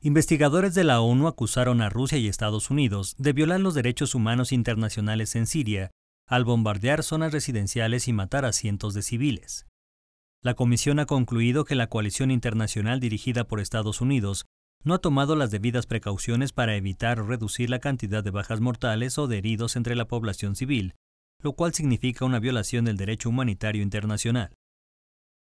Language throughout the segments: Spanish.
Investigadores de la ONU acusaron a Rusia y Estados Unidos de violar los derechos humanos internacionales en Siria al bombardear zonas residenciales y matar a cientos de civiles. La comisión ha concluido que la coalición internacional dirigida por Estados Unidos no ha tomado las debidas precauciones para evitar o reducir la cantidad de bajas mortales o de heridos entre la población civil, lo cual significa una violación del derecho humanitario internacional.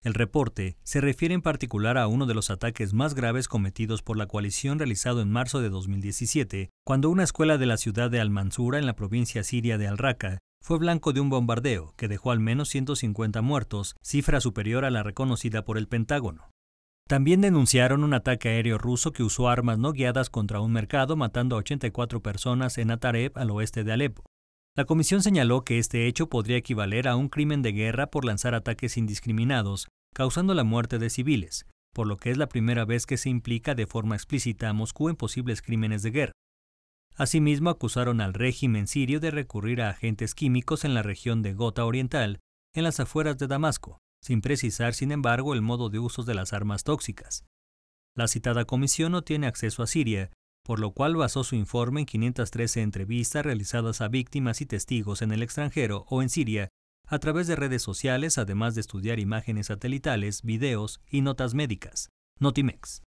El reporte se refiere en particular a uno de los ataques más graves cometidos por la coalición realizado en marzo de 2017, cuando una escuela de la ciudad de Al-Mansura en la provincia siria de Al-Raqqa fue blanco de un bombardeo que dejó al menos 150 muertos, cifra superior a la reconocida por el Pentágono. También denunciaron un ataque aéreo ruso que usó armas no guiadas contra un mercado matando a 84 personas en Atareb al oeste de Alepo. La comisión señaló que este hecho podría equivaler a un crimen de guerra por lanzar ataques indiscriminados, causando la muerte de civiles, por lo que es la primera vez que se implica de forma explícita a Moscú en posibles crímenes de guerra. Asimismo, acusaron al régimen sirio de recurrir a agentes químicos en la región de Gota Oriental, en las afueras de Damasco, sin precisar, sin embargo, el modo de uso de las armas tóxicas. La citada comisión no tiene acceso a Siria, por lo cual basó su informe en 513 entrevistas realizadas a víctimas y testigos en el extranjero o en Siria a través de redes sociales, además de estudiar imágenes satelitales, videos y notas médicas. Notimex.